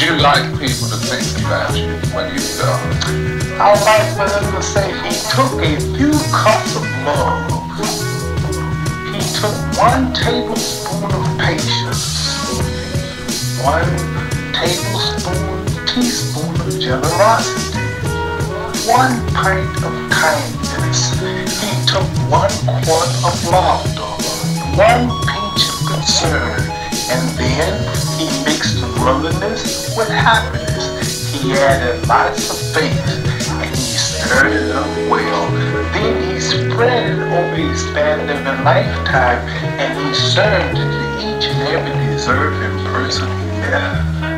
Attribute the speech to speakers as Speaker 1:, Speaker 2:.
Speaker 1: you like people to think about you when you die?
Speaker 2: I would like for them to say he took a few cups of love. He took one tablespoon of patience. One tablespoon, teaspoon of generosity. One pint of kindness. He took one quart of laughter. One pinch of concern. And then he mixed worldliness with happiness. He added lots of faith and he stirred it up well. Then he spread it over a span of a lifetime and he served it to each and every deserving person he met.